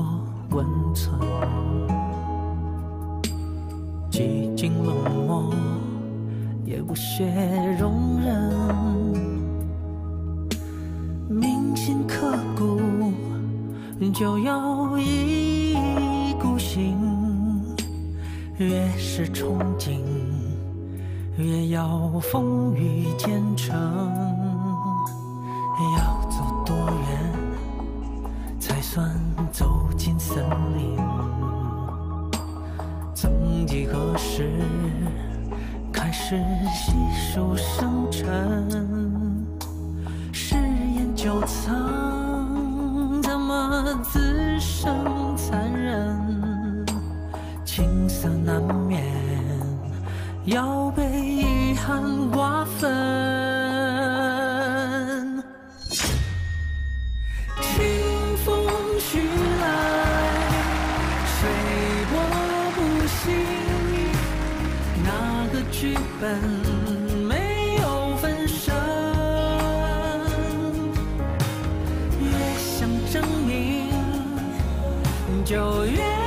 多温存。几经冷漠也不屑容忍。铭心刻骨就要一意孤行。越是憧憬越要风雨兼程。是细数生辰，誓言就藏怎么滋生残忍？青涩难免，要被遗憾本没有分身，越想证明，就越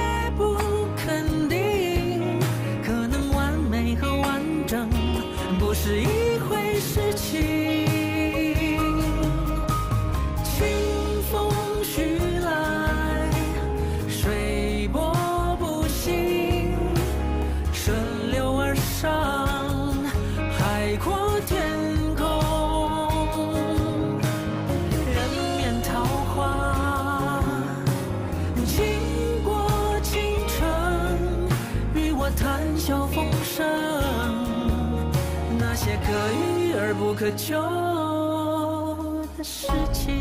些可遇而不可求的事情。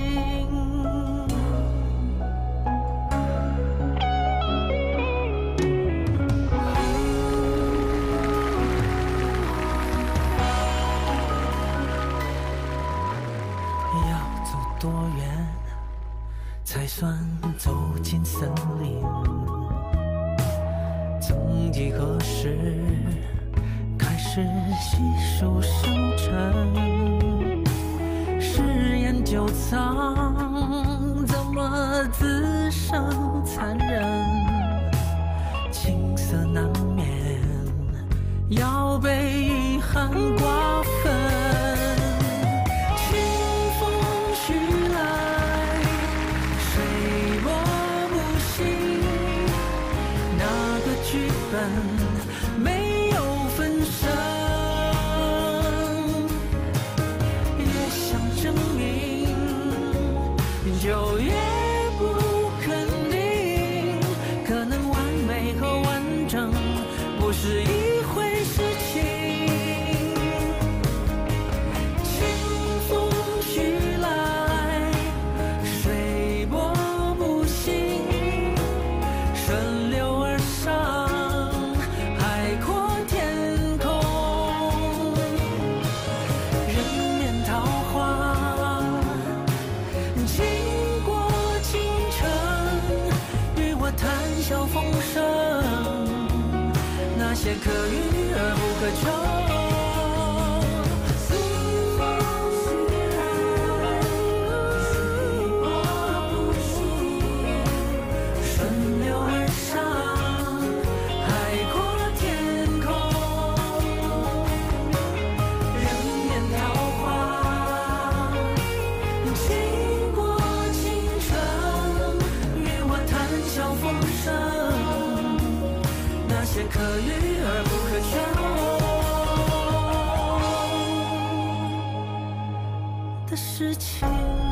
要走多远，才算走进森林？曾几何时，是细数生辰，誓言就藏，怎么滋生残忍？青涩难免，要被遗憾瓜分。清风徐来，水波不兴，那个剧本没九月。可遇而不可求。可遇而不可求的事情。